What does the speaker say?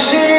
she